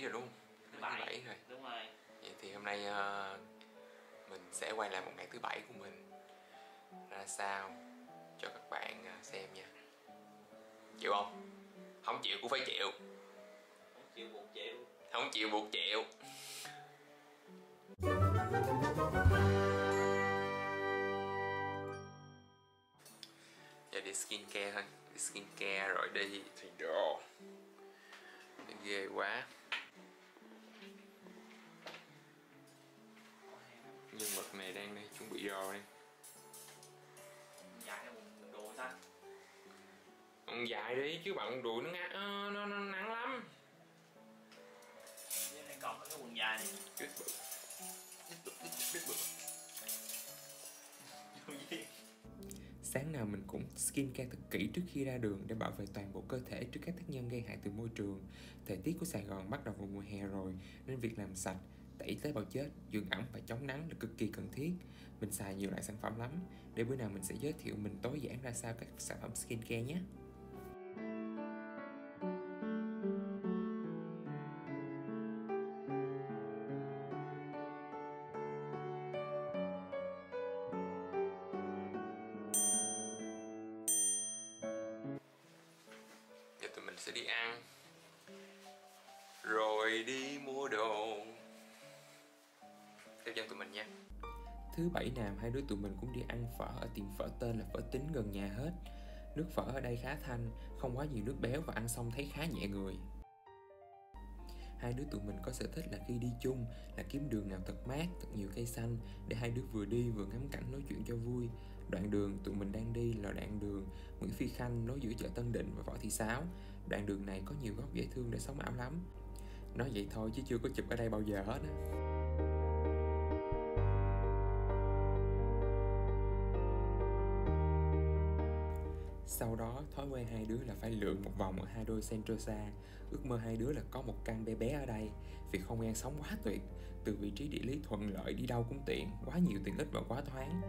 rồi đúng không? Thứ bảy bảy rồi. Đúng rồi. Vậy thì hôm nay ờ, mình sẽ quay lại một ngày thứ bảy của mình. Ra sao? Cho các bạn ờ, xem nha. Chịu không? Không chịu cũng phải chịu. Không chịu một triệu không chịu buộc chịu. Giờ đi skin care thôi. Đi skin care rồi đi thì đồ. Ghê quá nhân vật này đang đi chuẩn bị đồ đây đồ ông dài đi chứ bạn đùi nó ngã ờ, nó, nó nặng lắm. Với đây còn có cái quần dài này. Biết bự. Biết bự biết bự. Vô duyên. Sáng nào mình cũng skin care thật kỹ trước khi ra đường để bảo vệ toàn bộ cơ thể trước các tác nhân gây hại từ môi trường. Thời tiết của Sài Gòn bắt đầu vào mùa hè rồi nên việc làm sạch, tẩy tế bào chết, dưỡng ẩm và chống nắng là cực kỳ cần thiết. Mình xài nhiều loại sản phẩm lắm. Để bữa nào mình sẽ giới thiệu mình tối giản ra sao các sản phẩm skin care nhé. Giờ tụi mình sẽ đi ăn Rồi đi mua đồ theo chân tụi mình nha Thứ bảy nào hai đứa tụi mình cũng đi ăn phở ở tiệm phở tên là phở tính gần nhà hết Nước phở ở đây khá thanh, không quá nhiều nước béo và ăn xong thấy khá nhẹ người Hai đứa tụi mình có sở thích là khi đi chung là kiếm đường nào thật mát, thật nhiều cây xanh để hai đứa vừa đi vừa ngắm cảnh nói chuyện cho vui. Đoạn đường tụi mình đang đi là đoạn đường Nguyễn Phi Khanh nối giữa chợ Tân Định và Võ Thị Sáu. Đoạn đường này có nhiều góc dễ thương để sống ảo lắm. Nói vậy thôi chứ chưa có chụp ở đây bao giờ hết á. Sau đó, thói quen hai đứa là phải lượn một vòng ở hai đôi Sentosa. Ước mơ hai đứa là có một căn bé bé ở đây, vì không gian sống quá tuyệt. Từ vị trí địa lý thuận lợi đi đâu cũng tiện, quá nhiều tiện ích và quá thoáng.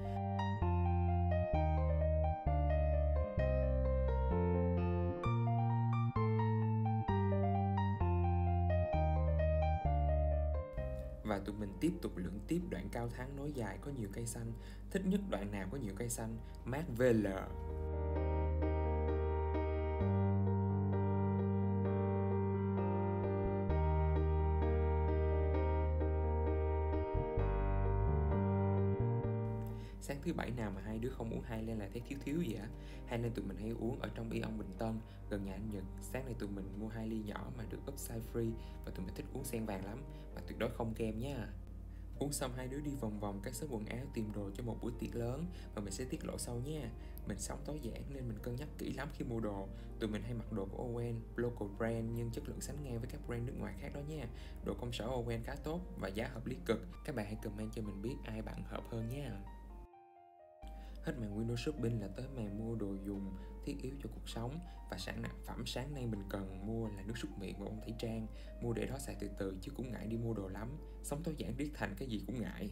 và tụi mình tiếp tục lượn tiếp đoạn cao thắng nối dài có nhiều cây xanh thích nhất đoạn nào có nhiều cây xanh mát VL sáng thứ bảy nào mà hai đứa không uống hai lên là thấy thiếu thiếu gì á hai nên tụi mình hay uống ở trong Ion Bình Tân gần nhà anh Nhật sáng nay tụi mình mua hai ly nhỏ mà được upside free và tụi mình thích uống sen vàng lắm và tuyệt đối không kem nha Uống xong hai đứa đi vòng vòng các shop quần áo tìm đồ cho một buổi tiệc lớn và mình sẽ tiết lộ sau nha. Mình sống tối giản nên mình cân nhắc kỹ lắm khi mua đồ. Tụi mình hay mặc đồ của Owen, local brand nhưng chất lượng sánh ngang với các brand nước ngoài khác đó nha. Đồ công sở Owen khá tốt và giá hợp lý cực. Các bạn hãy comment cho mình biết ai bạn hợp hơn nha. Hết màn window shopping là tới màn mua đồ dùng thiết yếu cho cuộc sống. Và sản phẩm sáng nay mình cần mua là nước súc miệng và bông tẩy trang. Mua để đó xài từ từ chứ cũng ngại đi mua đồ lắm. Sống tối giản biết thành cái gì cũng ngại.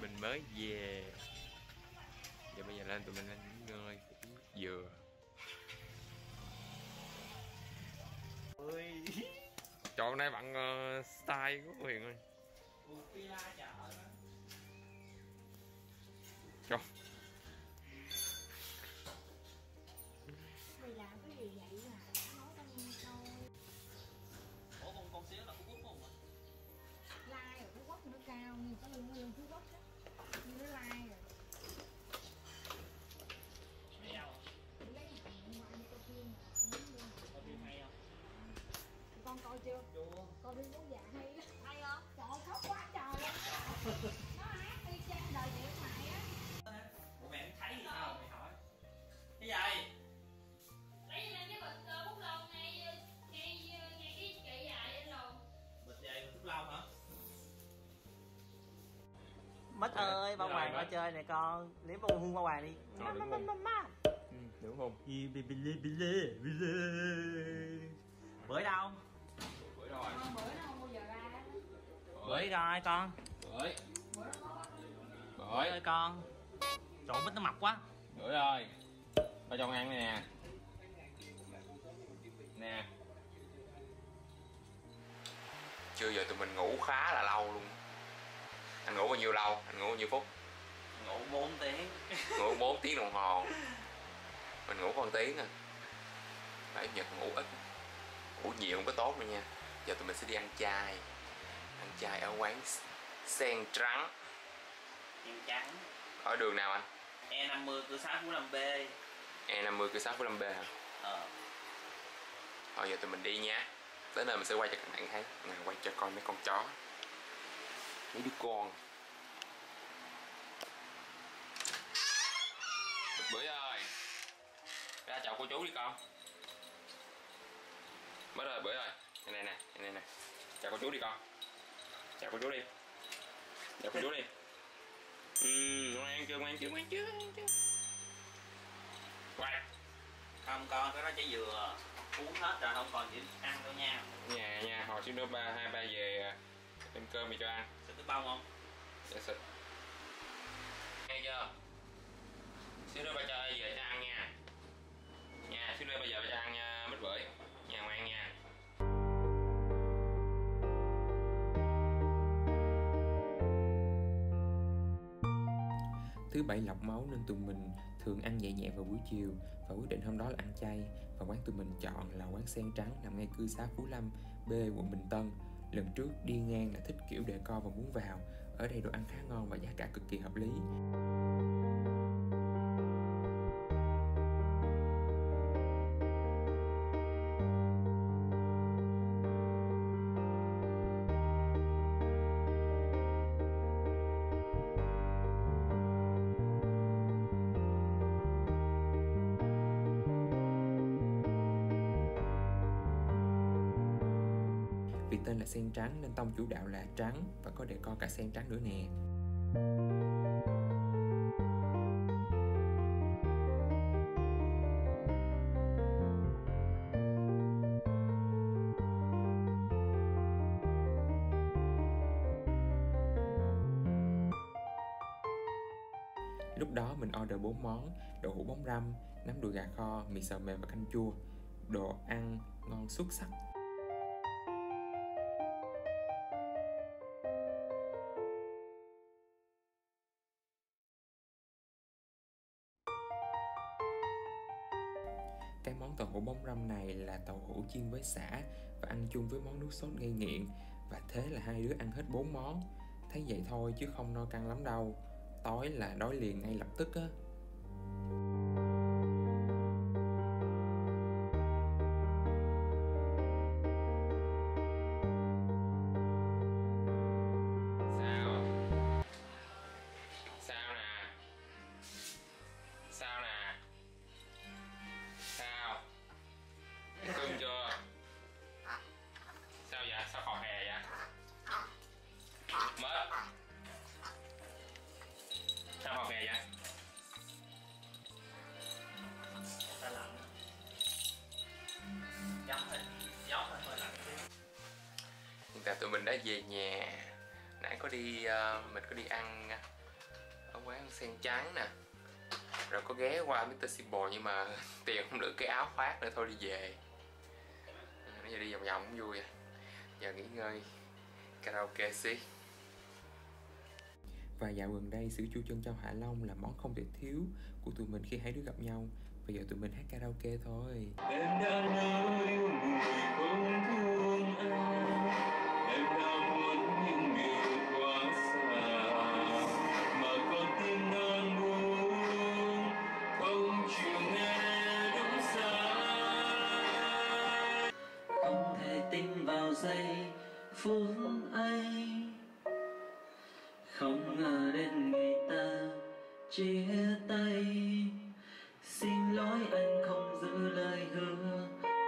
Mình mới về. Giờ bây giờ lên tụi mình lên nghỉ ngơi dừa ôi. Chỗ này bạn uh, style của Huyền ơi Ủa, kia ra chợ Mất ơi, Rồi, hoàng ở chơi nè con. Liếm bông hôn bao hoàng đi. Rồi, đúng không? ừ, đúng không? Bưởi đâu? bữa rồi? Con bữa nó không bao giờ ra. Bưởi rồi con. Bữa bữa nó có Bưởi. Ơi con. Trộn bít nó mập quá. Bữa rồi ba cho con ăn nè. Nè. Chưa giờ tụi mình ngủ khá là lâu luôn anh ngủ bao nhiêu lâu? Anh ngủ bao nhiêu phút? Ngủ 4 tiếng. Ngủ 4 tiếng đồng hồ. Mình ngủ con tiếng à. Bảy nhật ngủ ít. Ngủ nhiều không có tốt đâu nha. Giờ tụi mình sẽ đi ăn chay. Ăn chay ở quán sen trắng. Nhưng trắng. Ở đường nào anh? E50 cửa xã Phú Lâm B. E 50 cửa sáu Phú Lâm B hả? Ờ. Thôi giờ tụi mình đi nha. Tới nơi mình sẽ quay cho các bạn thấy. Nè quay cho coi mấy con chó mấy đứa con. Bữa ơi ra chào cô chú đi con. Mất rồi bữa ơi. Này này này này nè chào cô chú đi con. Chào cô chú đi. Chào cô chú đi. Ừ ngoan chưa ngoan chưa ngoan chưa ngoan chưa. Quay. Không con cái đó trái dừa. Uống hết rồi không còn chỉ ăn đâu nha. Nhà nhà hồi xíu nữa ba hai ba về à, đem cơm mì cho ăn cái bông không? Để xịt nghe chưa? Xíu nữa ba cho về cho ăn nha. Nha xíu nữa bây giờ ba cho ăn nha mít bưởi. Nhà ngoan nha. Thứ bảy lọc máu nên tụi mình thường ăn nhẹ nhẹ vào buổi chiều và quyết định hôm đó là ăn chay. Và quán tụi mình chọn là quán sen trắng nằm ngay cư xá Phú Lâm B quận Bình Tân lần trước đi ngang là thích kiểu đề co và muốn vào. Ở đây đồ ăn khá ngon và giá cả cực kỳ hợp lý. Vì tên là sen trắng nên tông chủ đạo là trắng và có đề co cả sen trắng nữa nè. Lúc đó mình order 4 món, đậu hũ bóng răm, nấm đùi gà kho, mì xào mềm và canh chua. Đồ ăn ngon xuất sắc. Món tàu hũ bóng răm này là tàu hũ chiên với sả và ăn chung với món nước sốt gây nghiện và thế là hai đứa ăn hết bốn món. Thấy vậy thôi chứ không no căng lắm đâu. Tối là đói liền ngay lập tức á. Đi ăn ở quán sen trắng nè. Rồi có ghé qua Mr. Simple nhưng mà tiền không được cái áo khoác nữa thôi đi về. Ừ, Bây giờ đi vòng vòng cũng vui à. Giờ nghỉ ngơi karaoke xí. Và dạo gần đây sữa chua chân châu Hạ Long là món không thể thiếu của tụi mình khi hai đứa gặp nhau. Bây giờ tụi mình hát karaoke thôi. Em đã nói yêu người không thương chia tay. Xin lỗi anh không giữ lời hứa.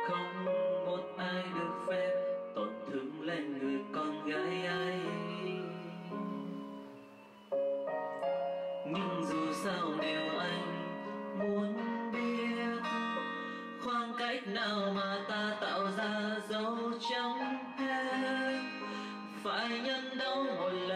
Không một ai được phép tổn thương lên người con gái ấy. Nhưng dù sao điều anh muốn biết, khoảng cách nào mà ta tạo ra dấu trong hết phải nhân đau một lần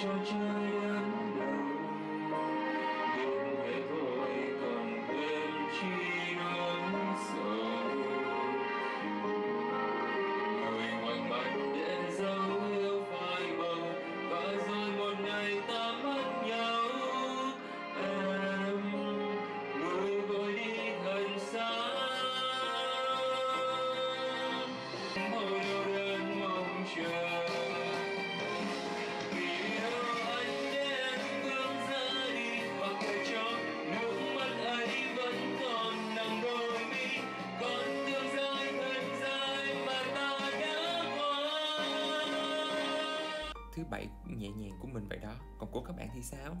Georgia. bẫy nhẹ nhàng của mình vậy đó. Còn của các bạn thì sao?